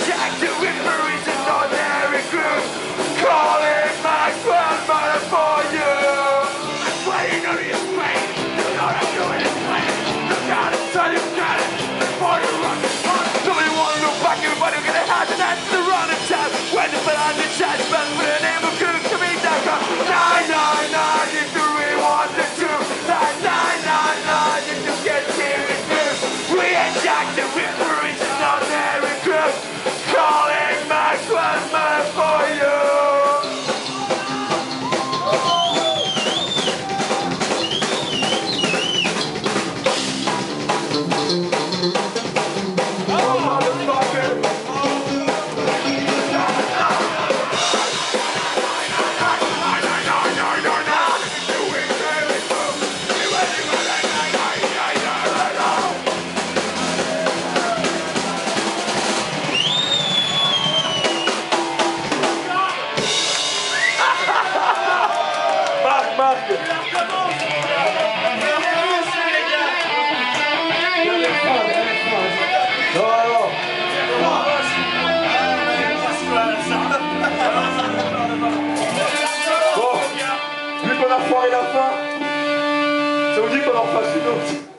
Jack the Ripper is an ordinary group Calling my grandmother for you. I'm waiting you're face You know I'm doing it playing You got it, son, you got it Before you run this hunt Somebody wanna look back, everybody gonna hide And that's the run of time When the fell on the chat Spell with the name of Cook to me that's a Nine, nine, nine, if you really want the truth Nine, nine, nine, nine, if you get here We ain't Jack the Ripper Thank you. Vu qu'on a foiré la fin, ça vous dit qu'on en fasse une autre.